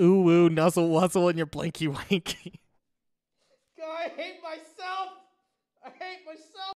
ooh woo nuzzle wuzzle in your blinky winky. God, I hate myself. I hate myself.